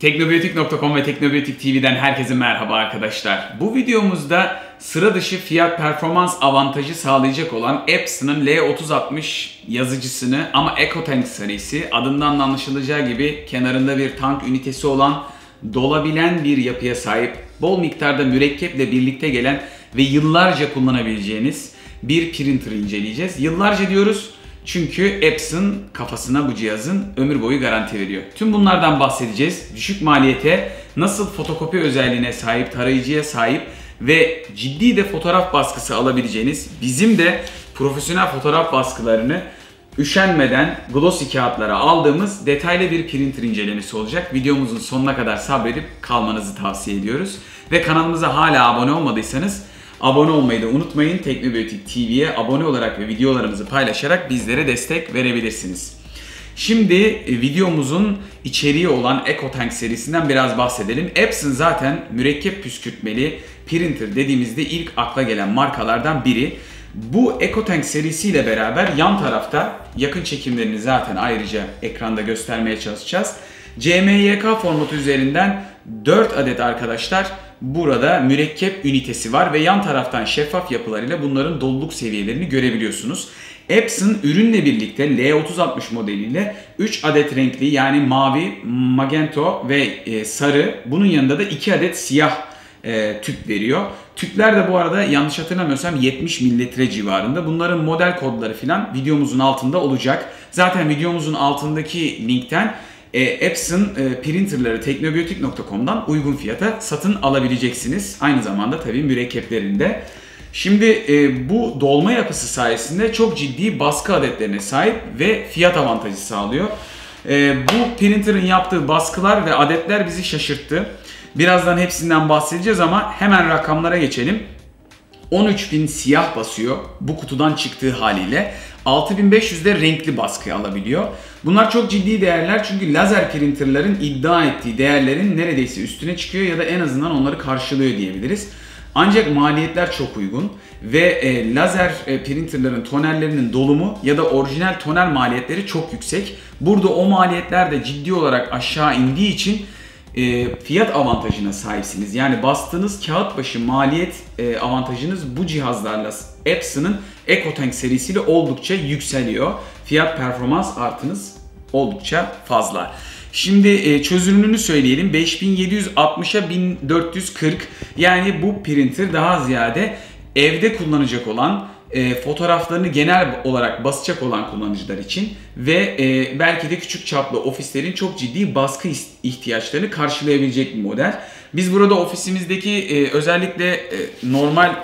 Teknobiyotik.com ve Teknobiyotik TV'den herkese merhaba arkadaşlar. Bu videomuzda sıra dışı fiyat performans avantajı sağlayacak olan Epson'ın L3060 yazıcısını ama EcoTank serisi adından da anlaşılacağı gibi kenarında bir tank ünitesi olan dolabilen bir yapıya sahip, bol miktarda mürekkeple birlikte gelen ve yıllarca kullanabileceğiniz bir printer inceleyeceğiz. Yıllarca diyoruz çünkü Epson kafasına bu cihazın ömür boyu garanti veriyor. Tüm bunlardan bahsedeceğiz. Düşük maliyete, nasıl fotokopi özelliğine sahip, tarayıcıya sahip ve ciddi de fotoğraf baskısı alabileceğiniz, bizim de profesyonel fotoğraf baskılarını üşenmeden glossy kağıtlara aldığımız detaylı bir printer incelemesi olacak. Videomuzun sonuna kadar sabredip kalmanızı tavsiye ediyoruz. Ve kanalımıza hala abone olmadıysanız Abone olmayı da unutmayın. Teknobiyotik TV'ye abone olarak ve videolarımızı paylaşarak bizlere destek verebilirsiniz. Şimdi e, videomuzun içeriği olan EcoTank serisinden biraz bahsedelim. Epson zaten mürekkep püskürtmeli printer dediğimizde ilk akla gelen markalardan biri. Bu EcoTank serisiyle beraber yan tarafta yakın çekimlerini zaten ayrıca ekranda göstermeye çalışacağız. CMYK formatı üzerinden 4 adet arkadaşlar burada mürekkep ünitesi var ve yan taraftan şeffaf yapılarıyla bunların doluluk seviyelerini görebiliyorsunuz. Epson ürünle birlikte L3060 modeliyle 3 adet renkli yani mavi, magento ve e, sarı bunun yanında da 2 adet siyah e, tüp veriyor. Tüpler de bu arada yanlış hatırlamıyorsam 70 mililitre civarında. Bunların model kodları filan videomuzun altında olacak. Zaten videomuzun altındaki linkten e, Epson e, printerları teknobiyotik.com'dan uygun fiyata satın alabileceksiniz. Aynı zamanda tabii mürekkeplerinde. Şimdi e, bu dolma yapısı sayesinde çok ciddi baskı adetlerine sahip ve fiyat avantajı sağlıyor. E, bu printer'ın yaptığı baskılar ve adetler bizi şaşırttı. Birazdan hepsinden bahsedeceğiz ama hemen rakamlara geçelim. 13.000 siyah basıyor bu kutudan çıktığı haliyle. 6500'de renkli baskı alabiliyor. Bunlar çok ciddi değerler çünkü lazer printerların iddia ettiği değerlerin neredeyse üstüne çıkıyor ya da en azından onları karşılıyor diyebiliriz. Ancak maliyetler çok uygun ve e, lazer e, printerların tonerlerinin dolumu ya da orijinal toner maliyetleri çok yüksek. Burada o maliyetler de ciddi olarak aşağı indiği için e, fiyat avantajına sahipsiniz. Yani bastığınız kağıt başı maliyet e, avantajınız bu cihazlarla Epson'ın EcoTank serisiyle oldukça yükseliyor. Fiyat performans artınız oldukça fazla. Şimdi e, çözünürlüğünü söyleyelim. 5760'a 1440 yani bu printer daha ziyade evde kullanacak olan e, fotoğraflarını genel olarak basacak olan kullanıcılar için ve e, belki de küçük çaplı ofislerin çok ciddi baskı ihtiyaçlarını karşılayabilecek bir model. Biz burada ofisimizdeki e, özellikle e, normal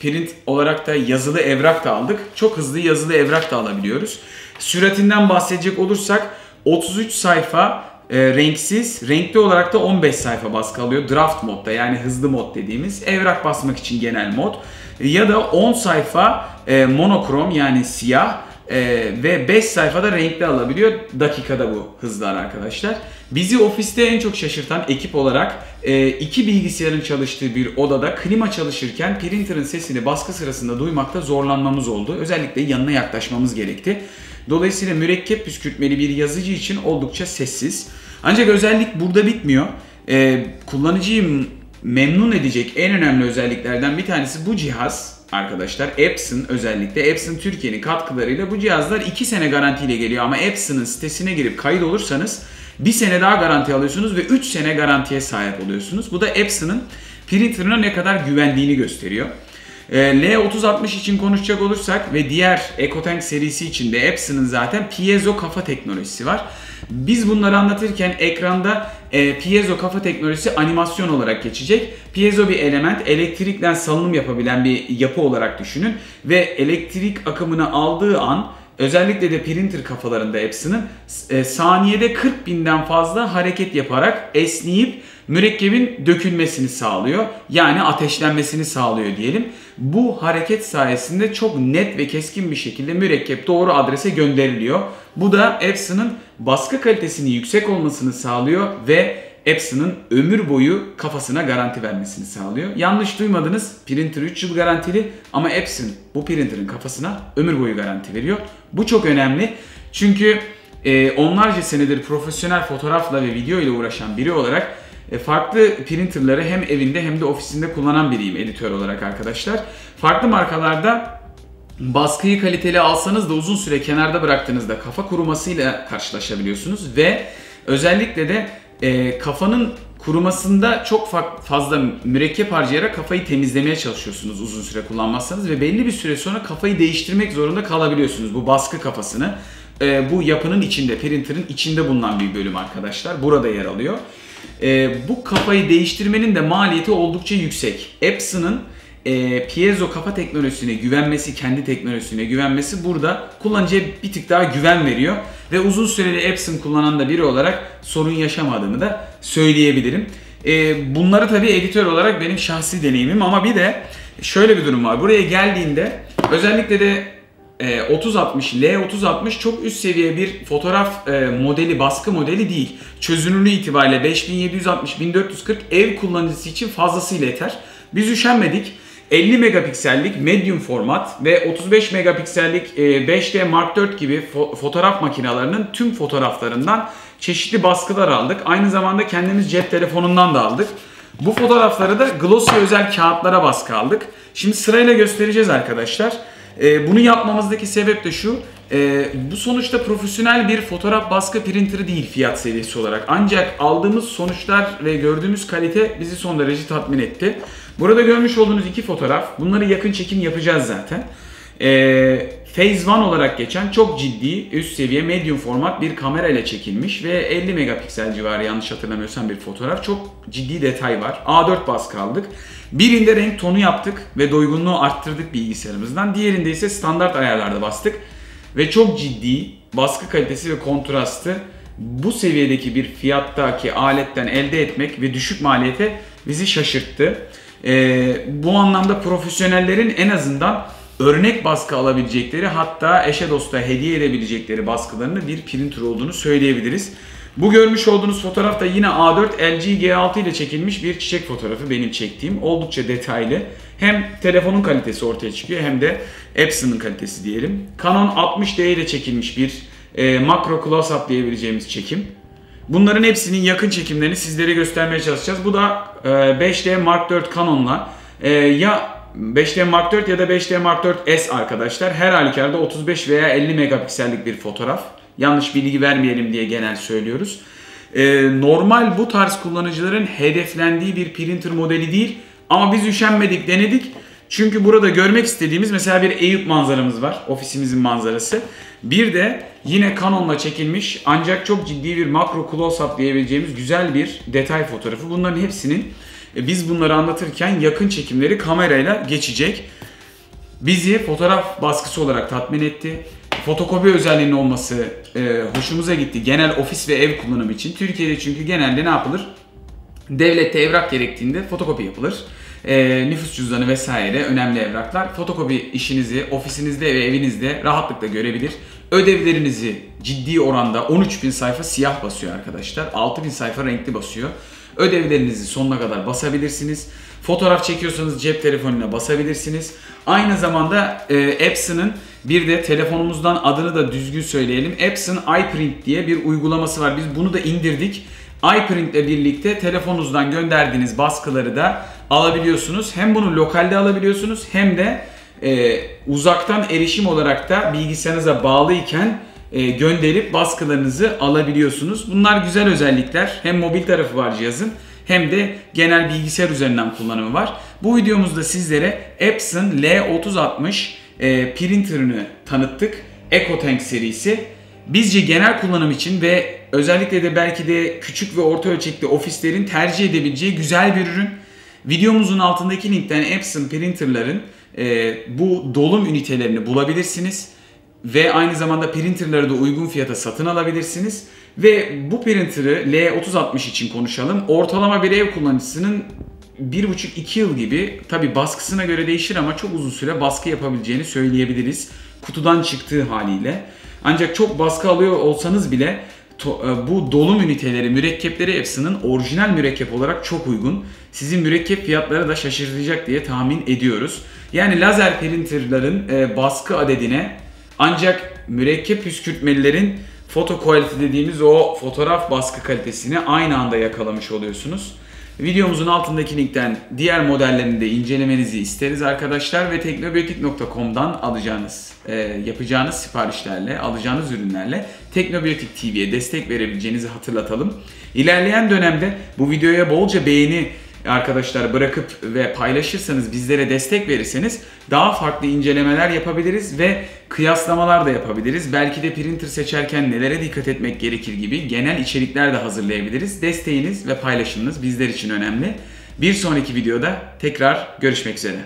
print olarak da yazılı evrak da aldık. Çok hızlı yazılı evrak da alabiliyoruz. Süratinden bahsedecek olursak 33 sayfa e, renksiz, renkli olarak da 15 sayfa baskı alıyor. Draft modda yani hızlı mod dediğimiz evrak basmak için genel mod. Ya da 10 sayfa e, monokrom yani siyah e, ve 5 sayfada renkli alabiliyor. Dakikada bu hızlar arkadaşlar. Bizi ofiste en çok şaşırtan ekip olarak e, iki bilgisayarın çalıştığı bir odada klima çalışırken printer'ın sesini baskı sırasında duymakta zorlanmamız oldu. Özellikle yanına yaklaşmamız gerekti. Dolayısıyla mürekkep püskürtmeli bir yazıcı için oldukça sessiz. Ancak özellik burada bitmiyor. Ee, kullanıcıyı memnun edecek en önemli özelliklerden bir tanesi bu cihaz arkadaşlar. Epson özellikle Epson Türkiye'nin katkılarıyla bu cihazlar 2 sene garantiyle geliyor ama Epson'ın sitesine girip kayıt olursanız 1 sene daha garanti alıyorsunuz ve 3 sene garantiye sahip oluyorsunuz. Bu da Epson'ın printerına ne kadar güvendiğini gösteriyor. Ee, L3060 için konuşacak olursak ve diğer EcoTank serisi için de Epson'ın zaten piezo kafa teknolojisi var. Biz bunları anlatırken ekranda e, piezo kafa teknolojisi animasyon olarak geçecek. Piezo bir element, elektrikten salınım yapabilen bir yapı olarak düşünün ve elektrik akımını aldığı an özellikle de printer kafalarında Epson'ın e, saniyede 40 binden fazla hareket yaparak esneyip mürekkebin dökülmesini sağlıyor. Yani ateşlenmesini sağlıyor diyelim. Bu hareket sayesinde çok net ve keskin bir şekilde mürekkep doğru adrese gönderiliyor. Bu da Epson'ın baskı kalitesinin yüksek olmasını sağlıyor ve Epson'ın ömür boyu kafasına garanti vermesini sağlıyor. Yanlış duymadınız. Printer 3 yıl garantili ama Epson bu printer'ın kafasına ömür boyu garanti veriyor. Bu çok önemli. Çünkü e, onlarca senedir profesyonel fotoğrafla ve video ile uğraşan biri olarak e, farklı printerları hem evinde hem de ofisinde kullanan biriyim editör olarak arkadaşlar. Farklı markalarda baskıyı kaliteli alsanız da uzun süre kenarda bıraktığınızda kafa kurumasıyla karşılaşabiliyorsunuz ve özellikle de e, kafanın kurumasında çok fazla mürekkep harcayarak kafayı temizlemeye çalışıyorsunuz uzun süre kullanmazsanız ve belli bir süre sonra kafayı değiştirmek zorunda kalabiliyorsunuz bu baskı kafasını. E, bu yapının içinde, printer'ın içinde bulunan bir bölüm arkadaşlar. Burada yer alıyor. E, bu kafayı değiştirmenin de maliyeti oldukça yüksek. Epson'ın e, piezo kafa teknolojisine güvenmesi, kendi teknolojisine güvenmesi burada kullanıcıya bir tık daha güven veriyor. Ve uzun süreli Epson kullanan da biri olarak sorun yaşamadığımı da söyleyebilirim. E, bunları tabii editör olarak benim şahsi deneyimim ama bir de şöyle bir durum var. Buraya geldiğinde özellikle de 3060 L3060 çok üst seviye bir fotoğraf e, modeli, baskı modeli değil. Çözünürlüğü itibariyle 5760 1440 ev kullanıcısı için fazlasıyla yeter. Biz üşenmedik. 50 megapiksellik medium format ve 35 megapiksellik 5D e, Mark IV gibi fotoğraf makinelerinin tüm fotoğraflarından çeşitli baskılar aldık. Aynı zamanda kendimiz cep telefonundan da aldık. Bu fotoğrafları da glossy özel kağıtlara baskı aldık. Şimdi sırayla göstereceğiz arkadaşlar. E, bunu yapmamızdaki sebep de şu. E, bu sonuçta profesyonel bir fotoğraf baskı printeri değil fiyat seviyesi olarak. Ancak aldığımız sonuçlar ve gördüğümüz kalite bizi son derece tatmin etti. Burada görmüş olduğunuz iki fotoğraf. Bunları yakın çekim yapacağız zaten. E, Phase 1 olarak geçen çok ciddi üst seviye medium format bir kamera ile çekilmiş ve 50 megapiksel civarı yanlış hatırlamıyorsam bir fotoğraf. Çok ciddi detay var. A4 baskı aldık. Birinde renk tonu yaptık ve doygunluğu arttırdık bilgisayarımızdan. Diğerinde ise standart ayarlarda bastık. Ve çok ciddi baskı kalitesi ve kontrastı bu seviyedeki bir fiyattaki aletten elde etmek ve düşük maliyete bizi şaşırttı. Ee, bu anlamda profesyonellerin en azından örnek baskı alabilecekleri hatta eşe dosta hediye edebilecekleri baskılarını bir printer olduğunu söyleyebiliriz. Bu görmüş olduğunuz fotoğraf da yine A4 LG G6 ile çekilmiş bir çiçek fotoğrafı benim çektiğim. Oldukça detaylı. Hem telefonun kalitesi ortaya çıkıyor hem de Epson'ın kalitesi diyelim. Canon 60D ile çekilmiş bir e, makro close-up diyebileceğimiz çekim. Bunların hepsinin yakın çekimlerini sizlere göstermeye çalışacağız. Bu da e, 5D Mark IV Canon'la e, ya 5D Mark IV ya da 5D Mark IV S arkadaşlar. Her halükarda 35 veya 50 megapiksellik bir fotoğraf. Yanlış bilgi vermeyelim diye genel söylüyoruz. Ee, normal bu tarz kullanıcıların hedeflendiği bir printer modeli değil. Ama biz üşenmedik, denedik. Çünkü burada görmek istediğimiz mesela bir Eyüp manzaramız var. Ofisimizin manzarası. Bir de yine Canon'la çekilmiş ancak çok ciddi bir makro close-up diyebileceğimiz güzel bir detay fotoğrafı. Bunların hepsinin e, biz bunları anlatırken yakın çekimleri kamerayla geçecek. Bizi fotoğraf baskısı olarak tatmin etti. Fotokopi özelliğinin olması e, hoşumuza gitti. Genel ofis ve ev kullanımı için. Türkiye'de çünkü genelde ne yapılır? Devlette evrak gerektiğinde fotokopi yapılır. E, nüfus cüzdanı vesaire önemli evraklar. Fotokopi işinizi ofisinizde ve evinizde rahatlıkla görebilir. Ödevlerinizi ciddi oranda 13.000 sayfa siyah basıyor arkadaşlar. 6.000 sayfa renkli basıyor. Ödevlerinizi sonuna kadar basabilirsiniz. Fotoğraf çekiyorsanız cep telefonuna basabilirsiniz. Aynı zamanda e, Epson'ın bir de telefonumuzdan adını da düzgün söyleyelim. Epson iPrint diye bir uygulaması var. Biz bunu da indirdik. iPrint ile birlikte telefonunuzdan gönderdiğiniz baskıları da alabiliyorsunuz. Hem bunu lokalde alabiliyorsunuz hem de e, uzaktan erişim olarak da bilgisayarınıza bağlıyken e, gönderip baskılarınızı alabiliyorsunuz. Bunlar güzel özellikler. Hem mobil tarafı var cihazın hem de genel bilgisayar üzerinden kullanımı var. Bu videomuzda sizlere Epson L3060 e, printer'ını tanıttık. EcoTank serisi. Bizce genel kullanım için ve özellikle de belki de küçük ve orta ölçekli ofislerin tercih edebileceği güzel bir ürün. Videomuzun altındaki linkten Epson printerların e, bu dolum ünitelerini bulabilirsiniz ve aynı zamanda printerları da uygun fiyata satın alabilirsiniz. Ve bu printer'ı L3060 için konuşalım. Ortalama bir ev kullanıcısının 1,5-2 yıl gibi tabi baskısına göre değişir ama çok uzun süre baskı yapabileceğini söyleyebiliriz. Kutudan çıktığı haliyle. Ancak çok baskı alıyor olsanız bile e, bu dolum üniteleri, mürekkepleri Epson'ın orijinal mürekkep olarak çok uygun. Sizin mürekkep fiyatları da şaşırtacak diye tahmin ediyoruz. Yani lazer printerların e, baskı adedine ancak mürekkep püskürtmelilerin foto quality dediğimiz o fotoğraf baskı kalitesini aynı anda yakalamış oluyorsunuz. Videomuzun altındaki linkten diğer modellerini de incelemenizi isteriz arkadaşlar ve teknobiyotik.com'dan alacağınız, e, yapacağınız siparişlerle, alacağınız ürünlerle Teknobiyotik TV'ye destek verebileceğinizi hatırlatalım. İlerleyen dönemde bu videoya bolca beğeni arkadaşlar bırakıp ve paylaşırsanız bizlere destek verirseniz daha farklı incelemeler yapabiliriz ve kıyaslamalar da yapabiliriz. Belki de printer seçerken nelere dikkat etmek gerekir gibi genel içerikler de hazırlayabiliriz. Desteğiniz ve paylaşımınız bizler için önemli. Bir sonraki videoda tekrar görüşmek üzere.